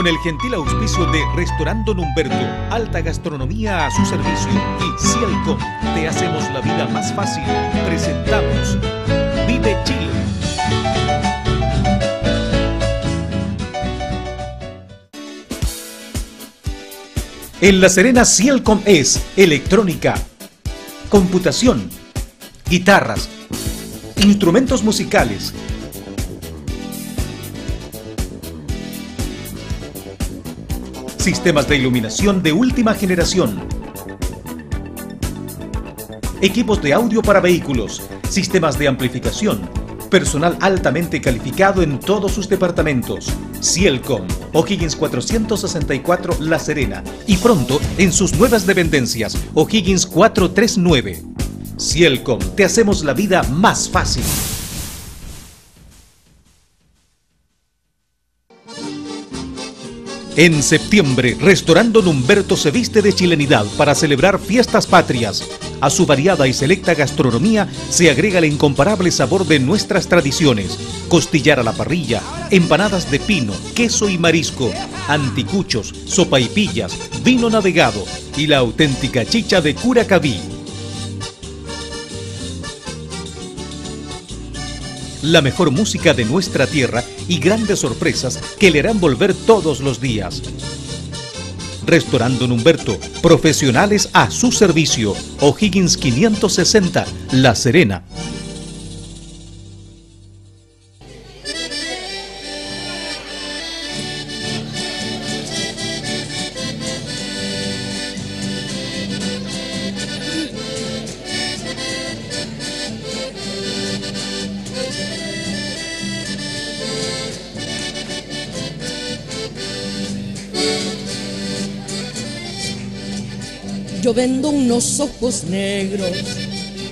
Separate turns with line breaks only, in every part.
con el gentil auspicio de Restaurando Numberto, alta gastronomía a su servicio y Cielcom, te hacemos la vida más fácil. Presentamos Vive Chile. En La Serena Cielcom es electrónica, computación, guitarras, instrumentos musicales, Sistemas de iluminación de última generación. Equipos de audio para vehículos. Sistemas de amplificación. Personal altamente calificado en todos sus departamentos. Cielcom, O'Higgins 464 La Serena. Y pronto en sus nuevas dependencias, O'Higgins 439. Cielcom, te hacemos la vida más fácil. En septiembre, Restaurando Humberto se viste de chilenidad para celebrar fiestas patrias. A su variada y selecta gastronomía se agrega el incomparable sabor de nuestras tradiciones. Costillar a la parrilla, empanadas de pino, queso y marisco, anticuchos, sopaipillas, vino navegado y la auténtica chicha de Curacaví. La mejor música de nuestra tierra y grandes sorpresas que le harán volver todos los días. Restaurando Humberto, profesionales a su servicio. O'Higgins 560, La Serena.
Yo vendo unos ojos negros,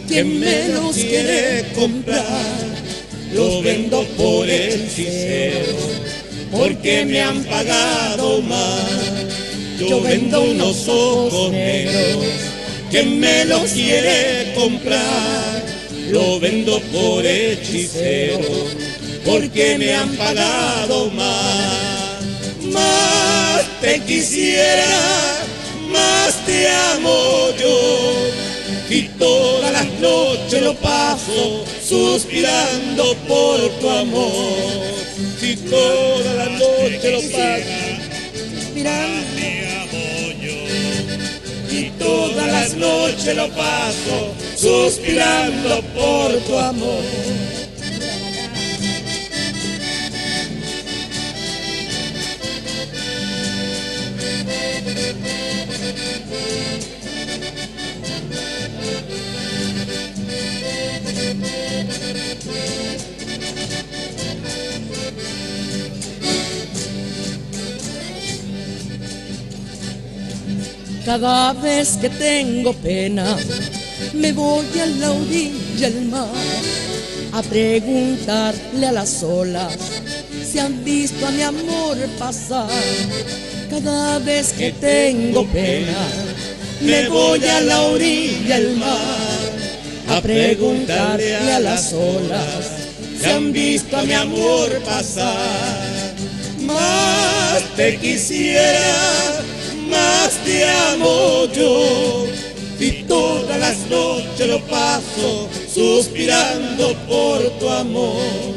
quien me los quiere comprar, los vendo por hechicero, porque me han pagado mal. Yo vendo unos ojos negros, quien me los quiere comprar, lo vendo por hechicero, porque me han pagado mal. Más te quisiera más te amo yo. Y todas las noches lo paso suspirando por tu amor. Y todas las noches lo paso suspirando. Y todas las noches lo paso suspirando por tu amor. Cada vez que tengo pena, me voy a la orilla del mar a preguntarle a las olas si han visto a mi amor pasar. Cada vez que tengo pena, me voy a la orilla del mar a preguntarle a las olas si han visto a mi amor pasar. Más te quisiera más te amo yo. Y todas las noches lo paso suspirando por tu amor.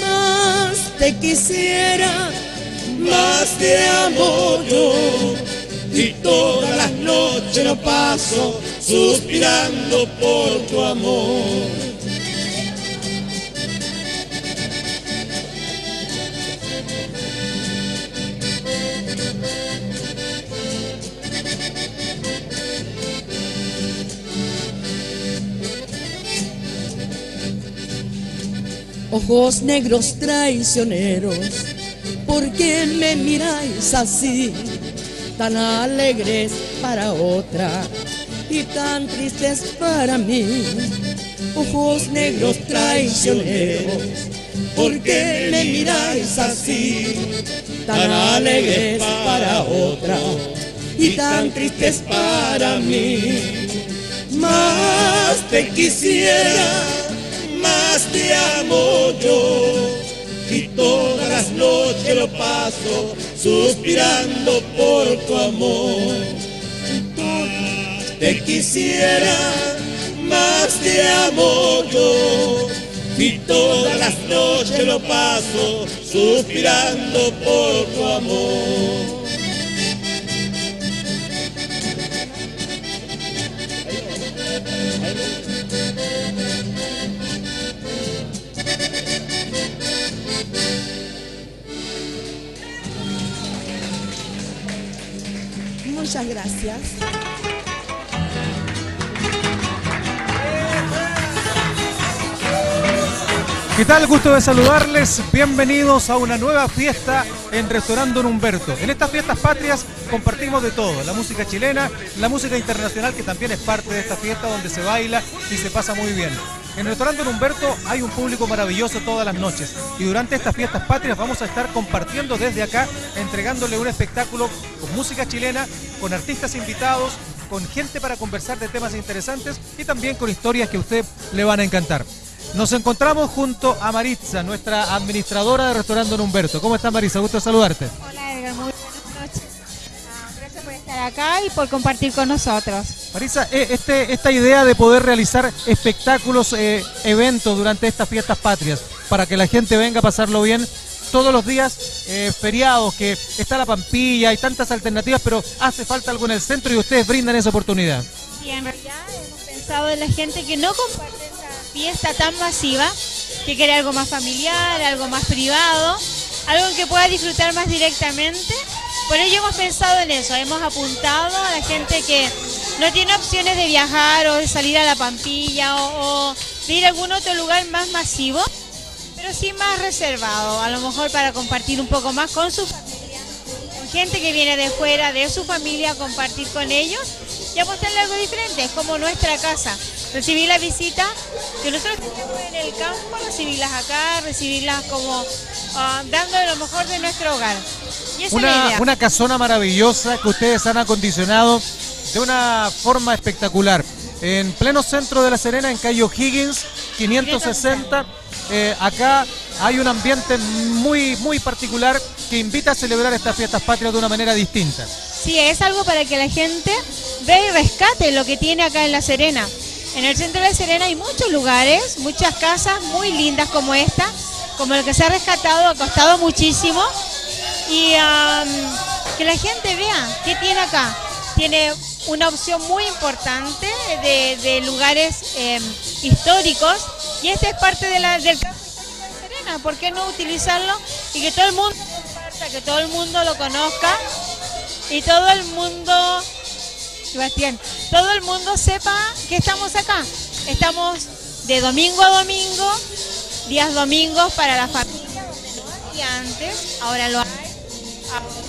Más te quisiera, más te amo yo. Y todas las noches lo paso suspirando por tu amor. Ojos negros traicioneros, ¿por qué me miráis así? Tan alegres para otra y tan tristes para mí. Ojos negros traicioneros, ¿por qué me miráis así? Tan alegres para otra y tan tristes para mí. Más te quisiera más te amo yo y todas
las noches lo paso suspirando por tu amor. Te quisiera, más te amo yo. Y todas las noches lo paso suspirando por tu amor.
Muchas gracias.
¿Qué tal? Gusto de saludarles. Bienvenidos a una nueva fiesta en Restaurando Don Humberto. En estas fiestas patrias compartimos de todo, la música chilena, la música internacional que también es parte de esta fiesta donde se baila y se pasa muy bien. En Restaurante Don Humberto hay un público maravilloso todas las noches y durante estas fiestas patrias vamos a estar compartiendo desde acá, entregándole un espectáculo con música chilena, con artistas invitados, con gente para conversar de temas interesantes y también con historias que a usted le van a encantar. Nos encontramos junto a Maritza, nuestra administradora de Restaurante Humberto. ¿Cómo está Maritza? Gusto saludarte.
Hola Edgar, acá y por compartir con nosotros.
Maritza, eh, este, esta idea de poder realizar espectáculos, eh, eventos durante estas fiestas patrias, para que la gente venga a pasarlo bien, todos los días eh, feriados, que está la Pampilla, hay tantas alternativas, pero hace falta algo en el centro y ustedes brindan esa oportunidad.
Y en realidad hemos pensado en la gente que no comparte esa fiesta tan masiva, que quiere algo más familiar, algo más privado, algo en que pueda disfrutar más directamente. Por ello hemos pensado en eso, hemos apuntado a la gente que no tiene opciones de viajar o de salir a la Pampilla o, de ir a algún otro lugar más masivo, pero sí más reservado, a lo mejor para compartir un poco más con su familia, con gente que viene de fuera, de su familia, compartir con ellos y apostarle algo diferente, es como nuestra casa. Recibir la visita, que nosotros tenemos en el campo, recibirlas acá, recibirlas como ah, dando lo mejor de nuestro hogar. Y esa es la
Una,
idea.
una casona maravillosa que ustedes han acondicionado de una forma espectacular. En pleno centro de La Serena, en calle O'Higgins, 560. eh, acá hay un ambiente muy, muy particular que invita a celebrar estas fiestas patrias de una manera distinta.
Sí, es algo para que la gente vea y rescate lo que tiene acá en La Serena. En el centro de Serena hay muchos lugares, muchas casas muy lindas como esta, como el que se ha rescatado, ha costado muchísimo. Y que la gente vea qué tiene acá. Tiene una opción muy importante de, lugares em, históricos y este es parte de la- del histórico de Serena. ¿Por qué no utilizarlo y que todo el mundo que todo el mundo lo conozca? y todo el mundo, Sebastián, todo el mundo sepa que estamos acá. Estamos de domingo a domingo, días domingos para la familia, había antes, ahora lo hay.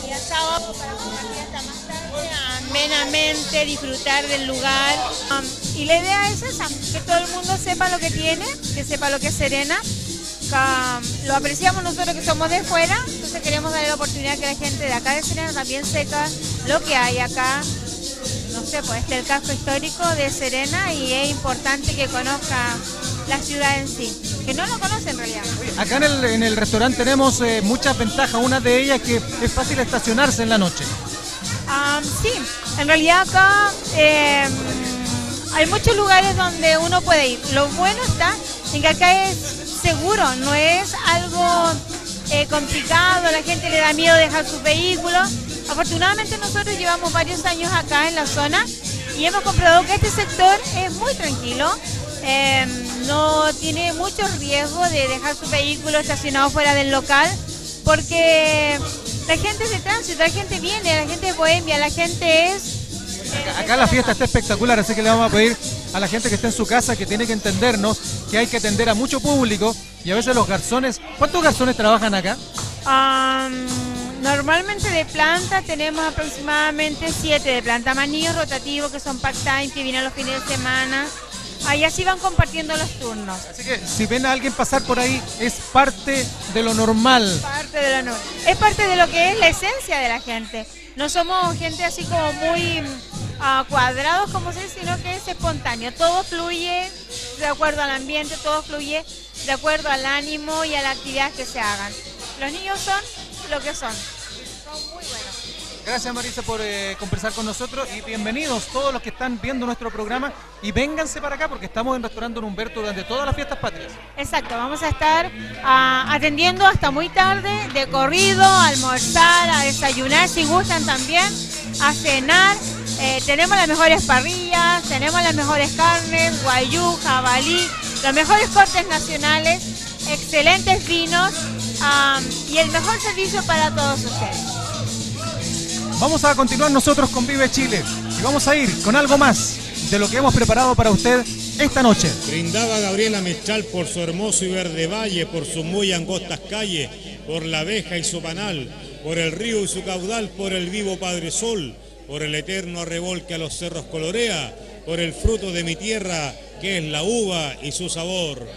Día sábado para compartir hasta más tarde, amenamente, disfrutar del lugar. Y la idea es esa, que todo el mundo sepa lo que tiene, que sepa lo que es Serena. Lo apreciamos nosotros que somos de fuera, entonces queremos darle la oportunidad que la gente de acá de Serena también sepa lo que hay acá. Sé, pues este es el casco histórico de Serena y es importante que conozca la ciudad en sí, que no lo conoce en realidad.
Acá en el, en el restaurante tenemos eh, muchas ventajas. Una de ellas es que es fácil estacionarse en la noche.
Sí, en realidad acá eh, hay muchos lugares donde uno puede ir. Lo bueno está en que acá es seguro, no es algo eh, complicado, la gente le da miedo dejar sus vehículos. Afortunadamente nosotros llevamos varios años acá en la zona y hemos comprobado que este sector es muy tranquilo. eh, no tiene mucho riesgo de dejar su vehículo estacionado fuera del local porque la gente es de tránsito, la gente viene, la gente es bohemia, la gente es... eh,
Acá la fiesta está espectacular, así que le vamos a pedir a la gente que está en su casa que tiene que entendernos que hay que atender a mucho público y a veces los garzones. ¿Cuántos garzones trabajan acá?
Am, normalmente de planta tenemos aproximadamente siete de planta manillos rotativos que son part-time, que vienen los fines de semana. Ahí así van compartiendo los turnos.
Así que si ven a alguien pasar por ahí, es parte de lo normal.
Parte de la no- Es parte de lo que es la esencia de la gente. No somos gente así como muy ah, cuadrados, como se dice, sino que es espontáneo. Todo fluye de acuerdo al ambiente, todo fluye de acuerdo al ánimo y a la actividad que se hagan. Los niños son lo que son. Son muy buenos.
Gracias Marisa por eh, conversar con nosotros y bienvenidos todos los que están viendo nuestro programa y vénganse para acá porque estamos en Restaurante Don Humberto durante todas las fiestas patrias.
Exacto, vamos a estar ah, atendiendo hasta muy tarde, de corrido, a almorzar, a desayunar si gustan también, a cenar. Eh, tenemos las mejores parrillas, tenemos las mejores carnes, guayú, jabalí, los mejores cortes nacionales, excelentes vinos y el mejor servicio para todos ustedes.
Vamos a continuar nosotros con Vive Chile y vamos a ir con algo más de lo que hemos preparado para usted esta noche.
Brindaba Gabriela Mechal por su hermoso y verde valle, por sus muy angostas calles, por la abeja y su panal, por el río y su caudal, por el vivo Padre Sol, por el eterno arrebol que a los cerros colorea, por el fruto de mi tierra, que es la uva y su sabor.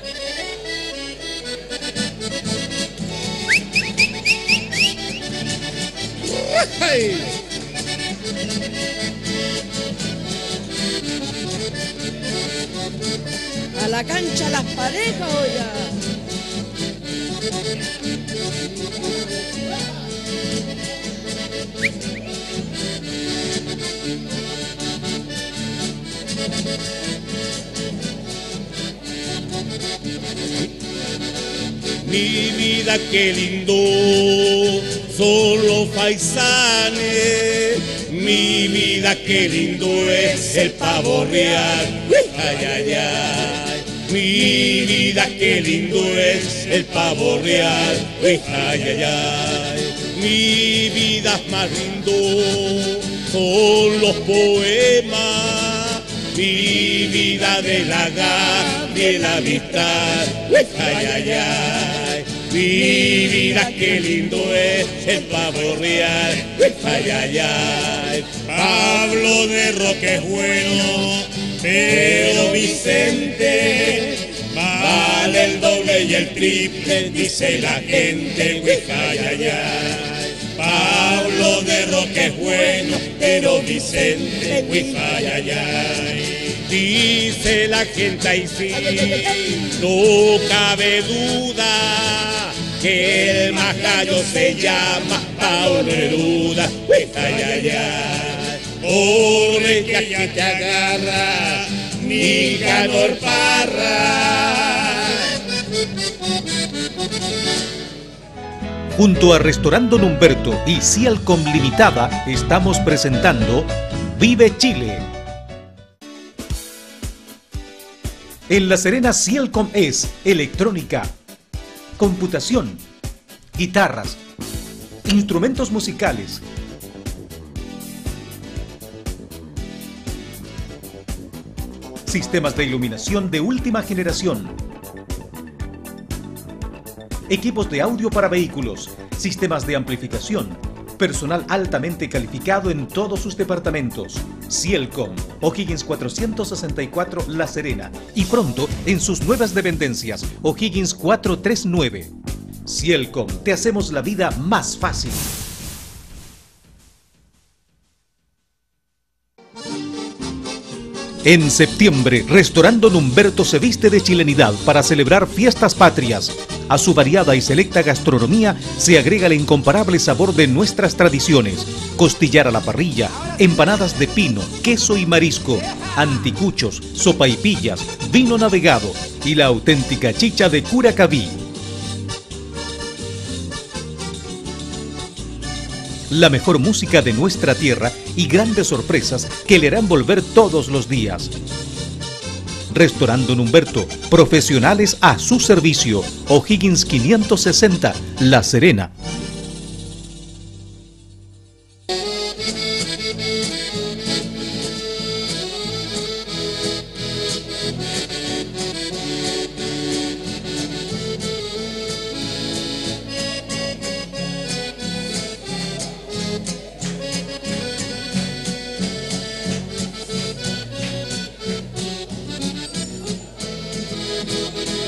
A la cancha las parejas, oiga.
Mi vida qué lindo, solo paisanes. Mi vida qué lindo es el pavo real. Ay, ay, ay. Mi vida qué lindo es el pavo real. Ay, ay, ay. Mi vida más lindo son los poemas. Mi vida de la de la amistad. Ay, ay, ay. Mi vida, qué lindo es el pavo real. Ay, ay, ay. Pablo de Roque es bueno, pero Vicente vale el doble y el triple, dice la gente. Ay, ay, ay. Pablo de Roque es bueno, pero Vicente, ay, ay, ay. Dice la gente y sí, no cabe duda que el majayo se llama Pablo Neruda. Ay, ay, ay. Pobre que aquí te agarra, mi canor parra.
Junto a Restaurante Don Humberto y Cialcom Limitada estamos presentando Vive Chile. En La Serena Cialcom es electrónica, computación, guitarras, instrumentos musicales, sistemas de iluminación de última generación, equipos de audio para vehículos, sistemas de amplificación, personal altamente calificado en todos sus departamentos. Cielcom, O'Higgins 464 La Serena y pronto en sus nuevas dependencias, O'Higgins 439. Cielcom, te hacemos la vida más fácil. En septiembre, Restaurante Don Humberto se viste de chilenidad para celebrar fiestas patrias. A su variada y selecta gastronomía se agrega el incomparable sabor de nuestras tradiciones. Costillar a la parrilla, empanadas de pino, queso y marisco, anticuchos, sopaipillas, vino navegado y la auténtica chicha de Curacaví. La mejor música de nuestra tierra y grandes sorpresas que le harán volver todos los días. Restaurando Humberto, profesionales a su servicio. O'Higgins 560, La Serena.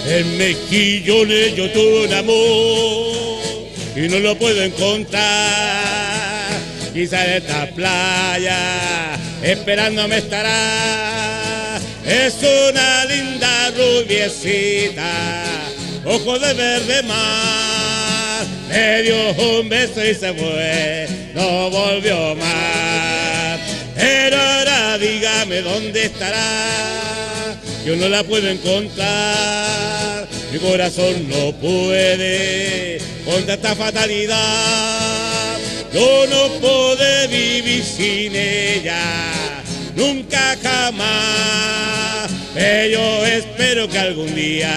En mejillones yo tuve un amor y no lo puedo encontrar. Quizá en esta playa esperándome estará. Es una linda rubiecita, ojo de verde mar. me dio un beso y se fue, no volvió más. Pero ahora dígame dónde estará, yo no la puedo encontrar, mi corazón no puede contra esta fatalidad. Yo no puedo vivir sin ella, nunca jamás. Pero yo espero que algún día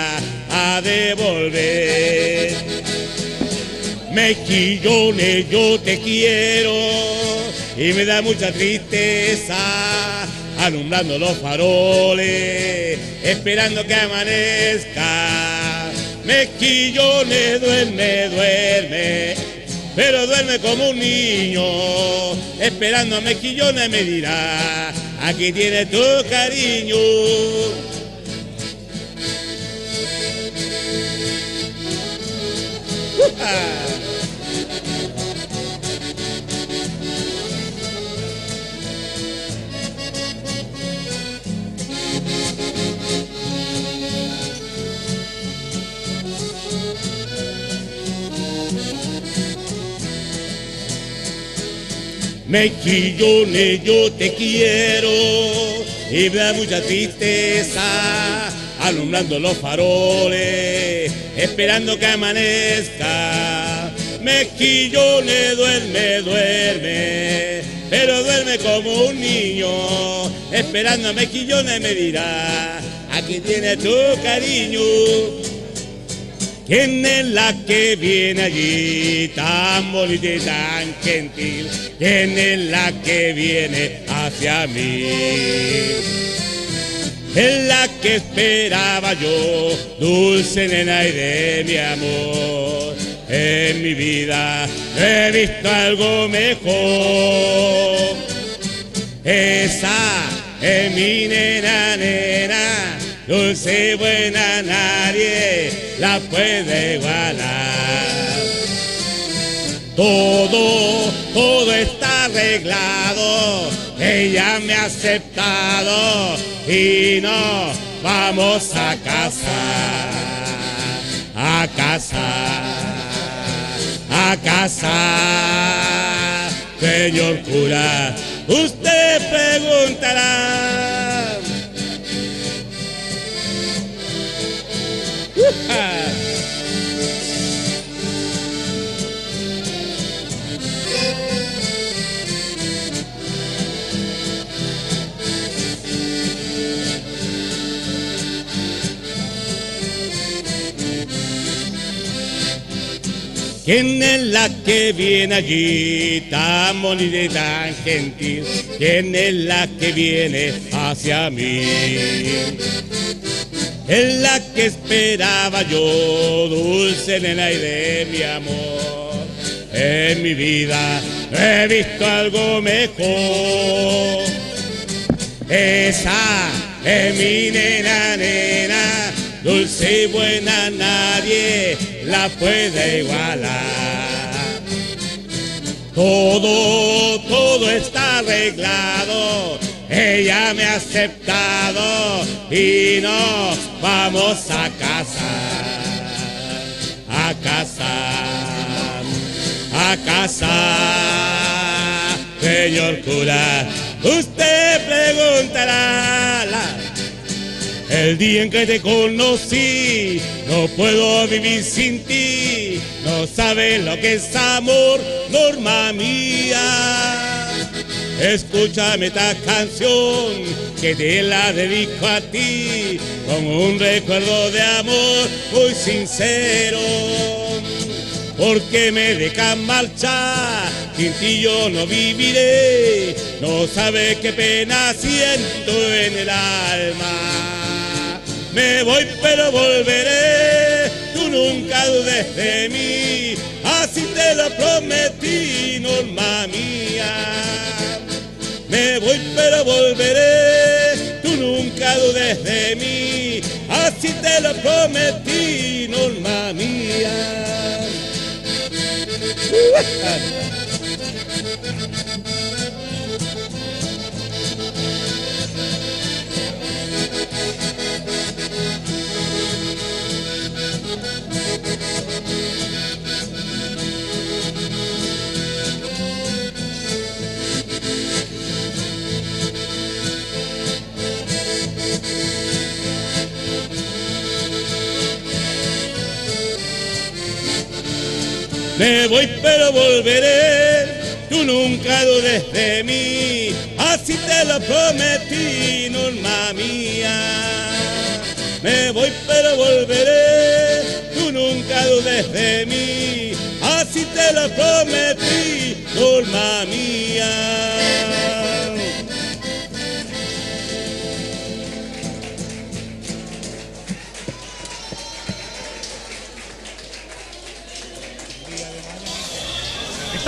ha de volver. Mejillones, yo te quiero y me da mucha tristeza alumbrando los faroles, esperando que amanezca. Mejillones, duerme, duerme, pero duerme como un niño, esperando a Mejillones me dirá, aquí tiene tu cariño. Mejillones, yo te quiero y me da mucha tristeza alumbrando los faroles, esperando que amanezca. Mejillones, duerme, duerme, pero duerme como un niño, esperando a Mejillones me dirá, aquí tiene tu cariño. ¿Quién es la que viene allí tan bonita y tan gentil? ¿Quién es la que viene hacia mí? Es la que esperaba yo, dulce nena y de mi amor. En mi vida no he visto algo mejor. Esa es mi nena, nena, dulce y buena, nadie la puede igualar. Todo, todo está arreglado, ella me ha aceptado y nos vamos a casa, a casa, a casa. Señor cura, usted preguntará. ¿Quién es la que viene allí tan bonita y tan gentil? ¿Quién es la que viene hacia mí? Es la que esperaba yo, dulce nena y de mi amor. En mi vida no he visto algo mejor. Esa es mi nena, nena, dulce y buena, nadie la puede igualar. Todo, todo está arreglado, ella me ha aceptado y nos vamos a casa, a casa, a casa, señor cura. Usted preguntará el día en que te conocí, no puedo vivir sin ti. No sabes lo que es amor, norma mía. Escúchame esta canción que te la dedico a ti, como un recuerdo de amor muy sincero. Porque me dejan marchar, sin ti yo no viviré. No sabes qué pena siento en el alma. Me voy pero volveré, tú nunca dudes de mí, así te lo prometí, norma mía. Voy pero volveré, tú nunca dudes de mí, así te lo prometí, norma mía. Me voy pero volveré, tú nunca dudes de mí, así te lo prometí, norma mía. Me voy pero volveré, tú nunca dudes de mí, así te lo prometí, norma mía.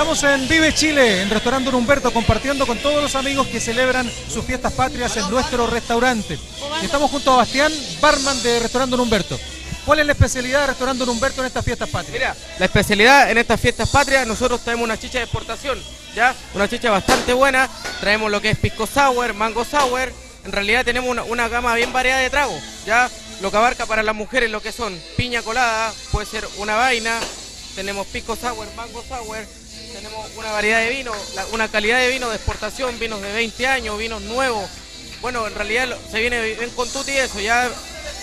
Estamos en Vive Chile, en Restaurante Humberto, compartiendo con todos los amigos que celebran sus fiestas patrias en nuestro restaurante. Estamos junto a Bastián, barman de Restaurante Humberto. ¿Cuál es la especialidad de Restaurante Humberto en estas fiestas patrias?
Mira, la especialidad en estas fiestas patrias, nosotros traemos una chicha de exportación, ¿ya? Una chicha bastante buena, traemos lo que es pisco sour, mango sour, en realidad tenemos una, una gama bien variada de tragos, ¿ya? Lo que abarca para las mujeres lo que son piña colada, puede ser una vaina, tenemos pisco sour, mango sour, tenemos una variedad de vino, una calidad de vino de exportación, vinos de 20 años, vinos nuevos. Bueno, en realidad se viene bien con tutti eso, ya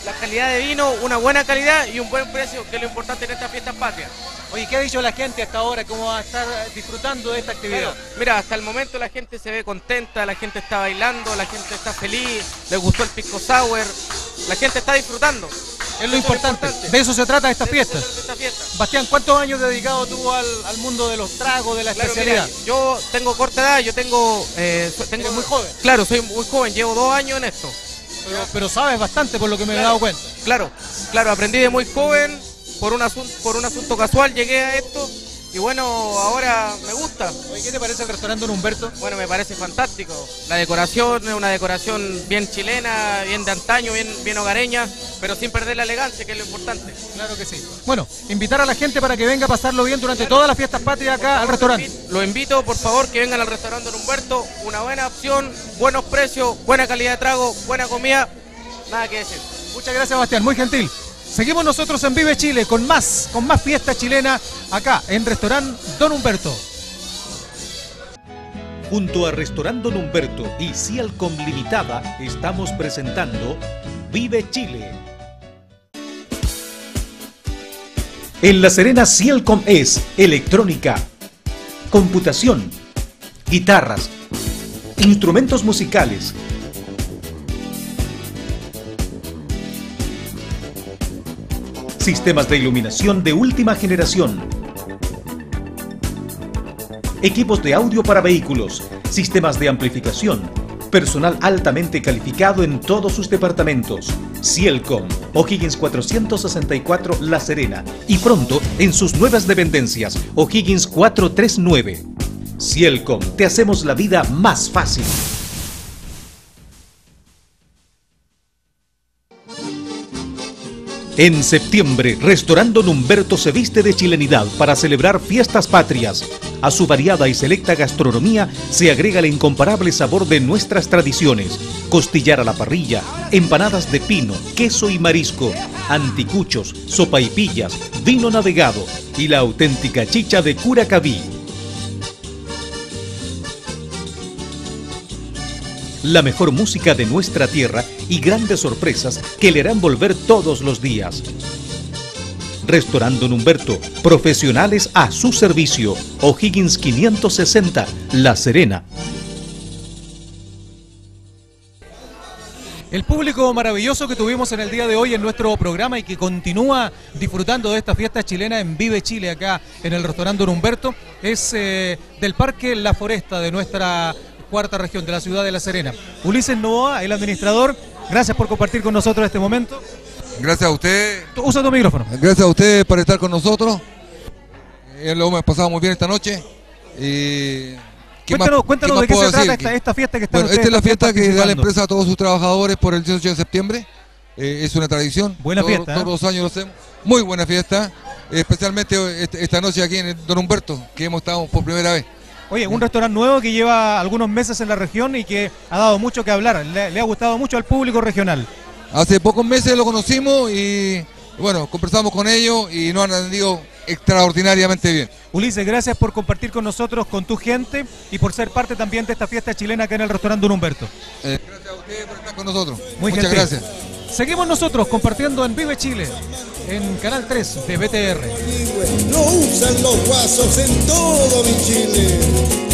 la calidad de vino, una buena calidad y un buen precio, que es lo importante en estas fiestas patrias.
Oye, ¿qué ha dicho la gente hasta ahora? ¿Cómo va a estar disfrutando de esta actividad?
Mira, hasta el momento la gente se ve contenta, la gente está bailando, la gente está feliz, le gustó el pisco sour, la gente está disfrutando.
Es lo importante. De eso se trata esta
De-
fiesta.
esta fiesta.
Bastián, ¿cuántos años dedicado tú al, al mundo de los tragos, de la
Claro,
especialidad?
mira, yo tengo corta edad, yo tengo, eh, so- tengo
Eres muy joven.
Claro, soy muy joven, llevo dos años en esto.
Pero, pero sabes bastante por lo que me he dado cuenta.
Claro, claro, aprendí de muy joven, por un asunto, por un asunto casual llegué a esto y bueno, ahora me gusta.
Oye, ¿qué te parece el restaurante Don Humberto?
Bueno, me parece fantástico. La decoración es una decoración bien chilena, bien de antaño, bien, bien hogareña, pero sin perder la elegancia, que es lo importante.
Claro que sí. Bueno, invitar a la gente para que venga a pasarlo bien durante todas las fiestas patrias acá al restaurante.
Lo invito, por favor, que vengan al restaurante Don Humberto. Una buena opción, buenos precios, buena calidad de trago, buena comida. Nada que decir.
Muchas gracias, Bastián, muy gentil. Seguimos nosotros en Vive Chile con más, con más fiesta chilena acá en Restaurante Don Humberto.
Junto a Restaurante Don Humberto y Cialcom Limitada estamos presentando Vive Chile. En La Serena Cialcom es electrónica, computación, guitarras, instrumentos musicales, sistemas de iluminación de última generación, equipos de audio para vehículos, sistemas de amplificación, personal altamente calificado en todos sus departamentos. Cielcom, O'Higgins 464 La Serena y pronto en sus nuevas dependencias, O'Higgins 439. Cielcom, te hacemos la vida más fácil. En septiembre, Restaurante Don Humberto se viste de chilenidad para celebrar fiestas patrias. A su variada y selecta gastronomía se agrega el incomparable sabor de nuestras tradiciones. Costillar a la parrilla, empanadas de pino, queso y marisco, anticuchos, sopaipillas, vino navegado y la auténtica chicha de Curacaví. La mejor música de nuestra tierra y grandes sorpresas que le harán volver todos los días. Restaurante Don Humberto, profesionales a su servicio. O'Higgins 560, La Serena.
El público maravilloso que tuvimos en el día de hoy en nuestro programa y que continúa disfrutando de esta fiesta chilena en Vive Chile acá en el restaurante Humberto es eh, del Parque La Foresta de nuestra cuarta región de la ciudad de La Serena. Ulises Novoa, el administrador, gracias por compartir con nosotros este momento.
Gracias a usted,
Usa tu micrófono.
gracias a ustedes por estar con nosotros. Eh, lo hemos pasado muy bien esta noche. Y, ¿qué más-
Cuéntanos, de qué se trata esta, esta fiesta que están
Bueno, esta es la fiesta que da la empresa a todos sus trabajadores por el 18 de septiembre. Eh, es una tradición.
Buena fiesta, ¿eh?
Todos los años lo hacemos. Muy buena fiesta. Especialmente este- esta noche aquí en el Don Humberto, que hemos estado por primera vez.
Oye, un restaurante nuevo que lleva algunos meses en la región y que ha dado mucho que hablar. Le, le ha gustado mucho al público regional.
Hace pocos meses lo conocimos y bueno, conversamos con ellos y nos han atendido extraordinariamente bien.
Ulises, gracias por compartir con nosotros, con tu gente y por ser parte también de esta fiesta chilena acá en el restaurante Don Humberto.
Eh, gracias a ustedes por estar con nosotros.
Muy
Muchas
gentil.
gracias.
Seguimos nosotros compartiendo en Vive Chile, en Canal 3 de BTR.
Usan los en todo Chile.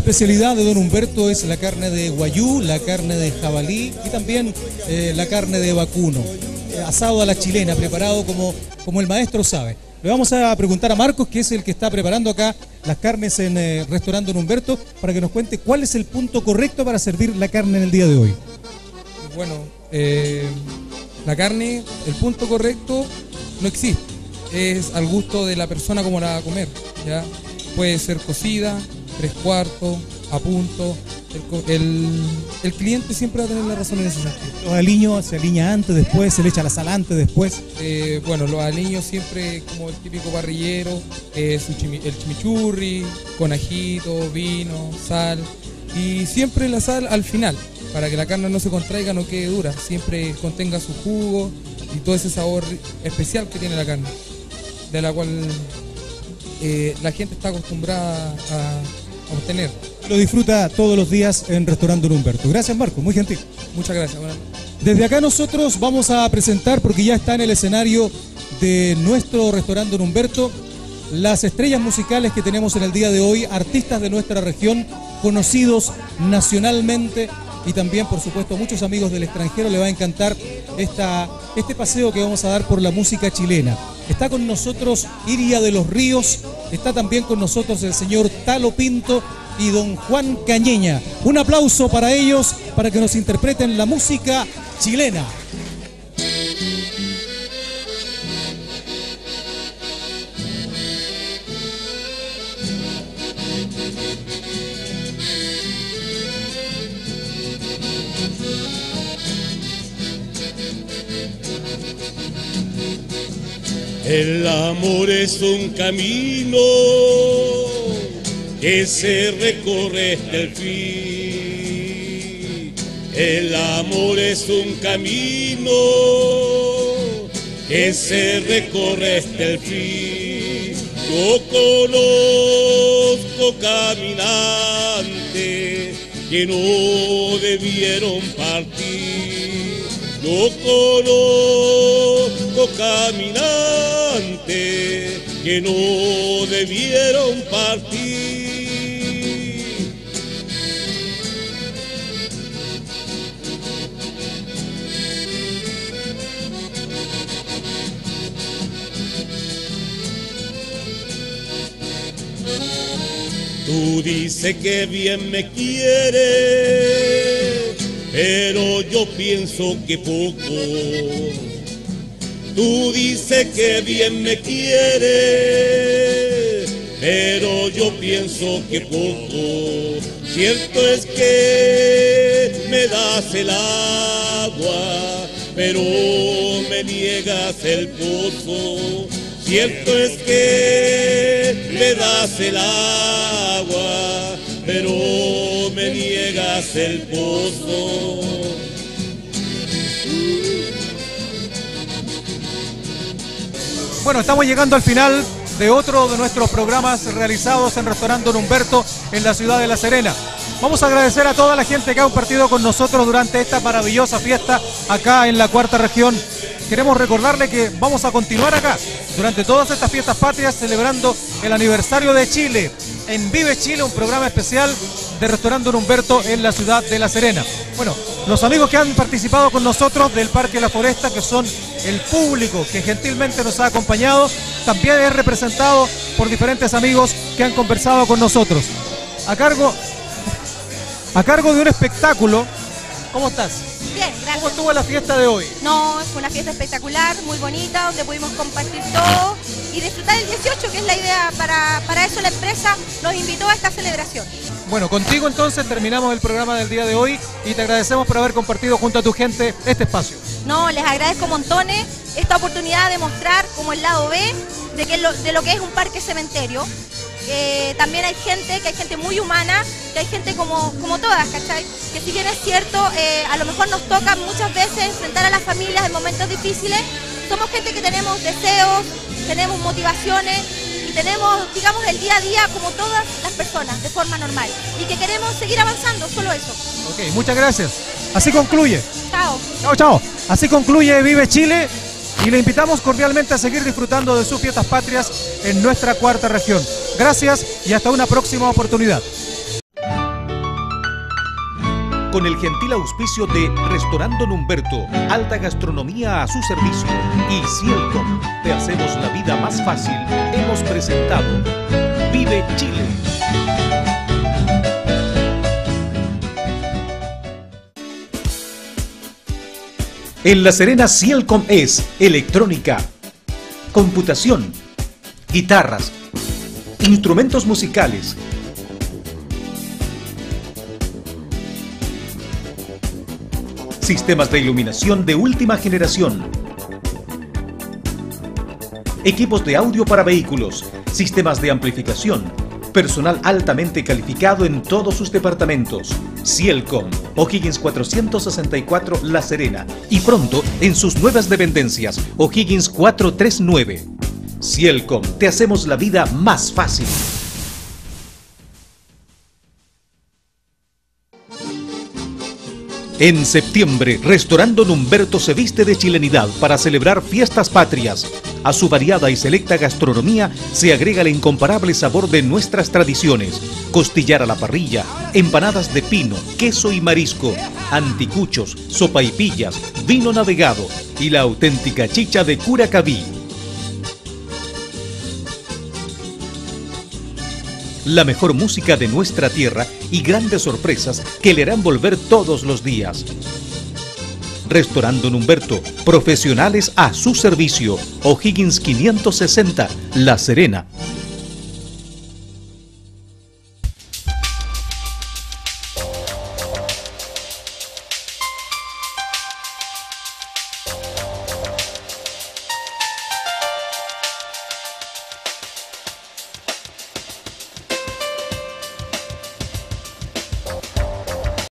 Especialidad de don Humberto es la carne de guayú, la carne de jabalí y también eh, la carne de vacuno. Eh, asado a la chilena, preparado como, como el maestro sabe. Le vamos a preguntar a Marcos, que es el que está preparando acá las carnes en eh, Restaurante Don Humberto, para que nos cuente cuál es el punto correcto para servir la carne en el día de hoy.
Bueno, eh, la carne, el punto correcto no existe. Es al gusto de la persona como la va a comer. ¿ya? Puede ser cocida, tres cuartos, a punto. El, el- el cliente siempre va a tener la razón en ese sentido.
Los aliños se aliña antes, después, se le echa la sal antes, después.
Eh, bueno, los aliños siempre como el típico parrillero, eh, chimi- el chimichurri, con ajito, vino, sal. Y siempre la sal al final, para que la carne no se contraiga, no quede dura. Siempre contenga su jugo y todo ese sabor especial que tiene la carne, de la cual eh, la gente está acostumbrada a obtener.
Lo disfruta todos los días en Restaurante Don Humberto. Gracias, Marcos, muy gentil.
Muchas gracias.
Desde acá nosotros vamos a presentar, porque ya está en el escenario de nuestro restaurante Don Humberto, las estrellas musicales que tenemos en el día de hoy, artistas de nuestra región, conocidos nacionalmente y también, por supuesto, muchos amigos del extranjero. Le va a encantar esta, este paseo que vamos a dar por la música chilena. Está con nosotros Iria de los Ríos, está también con nosotros el señor Talo Pinto y don Juan Cañeña. Un aplauso para ellos, para que nos interpreten la música chilena.
El amor es un camino que se recorre hasta el fin. El amor es un camino que se recorre hasta el fin. Yo conozco caminantes que no debieron partir. Yo conozco caminantes que no debieron partir. Tú dices que bien me quieres, pero yo pienso que poco. Tú dices que bien me quieres, pero yo pienso que poco. Cierto es que me das el agua, pero me niegas el pozo. Cierto es que me das el agua, pero me niegas el pozo.
Bueno, estamos llegando al final de otro de nuestros programas realizados en Restaurante Don Humberto en la ciudad de La Serena. Vamos a agradecer a toda la gente que ha compartido con nosotros durante esta maravillosa fiesta acá en la cuarta región. Queremos recordarle que vamos a continuar acá durante todas estas fiestas patrias celebrando el aniversario de Chile en Vive Chile, un programa especial de Restaurante Don Humberto en la ciudad de La Serena. Bueno, los amigos que han participado con nosotros del Parque La Foresta, que son el público que gentilmente nos ha acompañado, también es representado por diferentes amigos que han conversado con nosotros. A cargo, a cargo de un espectáculo, ¿cómo estás?
Bien, gracias.
¿Cómo estuvo la fiesta de hoy?
No, fue una fiesta espectacular, muy bonita, donde pudimos compartir todo y disfrutar el 18, que es la idea. Para, para eso la empresa nos invitó a esta celebración.
Bueno, contigo entonces terminamos el programa del día de hoy y te agradecemos por haber compartido junto a tu gente este espacio.
No, les agradezco montones esta oportunidad de mostrar como el lado B de, que lo, de lo que es un parque cementerio. Eh, también hay gente, que hay gente muy humana, que hay gente como, como todas, ¿cachai? Que si bien es cierto, eh, a lo mejor nos toca muchas veces enfrentar a las familias en momentos difíciles, somos gente que tenemos deseos, tenemos motivaciones y tenemos, digamos, el día a día como todas las personas, de forma normal. Y que queremos seguir avanzando, solo eso.
Ok, muchas gracias. Así concluye.
Chao.
Chao, chao. Así concluye Vive Chile y le invitamos cordialmente a seguir disfrutando de sus fiestas patrias en nuestra cuarta región. Gracias y hasta una próxima oportunidad.
Con el gentil auspicio de Restaurando Humberto, alta gastronomía a su servicio, y Cielcom, te hacemos la vida más fácil, hemos presentado Vive Chile. En La Serena Cielcom es electrónica, computación, guitarras, instrumentos musicales, sistemas de iluminación de última generación, equipos de audio para vehículos, sistemas de amplificación, personal altamente calificado en todos sus departamentos. Cielcom, O'Higgins 464 La Serena y pronto en sus nuevas dependencias, O'Higgins 439. Cielcom, te hacemos la vida más fácil. En septiembre, Restaurando Humberto se viste de chilenidad para celebrar fiestas patrias. A su variada y selecta gastronomía se agrega el incomparable sabor de nuestras tradiciones. Costillar a la parrilla, empanadas de pino, queso y marisco, anticuchos, sopaipillas, vino navegado y la auténtica chicha de Curacaví. La mejor música de nuestra tierra y grandes sorpresas que le harán volver todos los días. Restaurando Humberto, profesionales a su servicio. O'Higgins 560, La Serena.